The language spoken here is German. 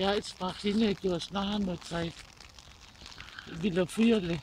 Ja, jetzt macht ich nicht, du hast nachher noch Zeit. Wieder will früher.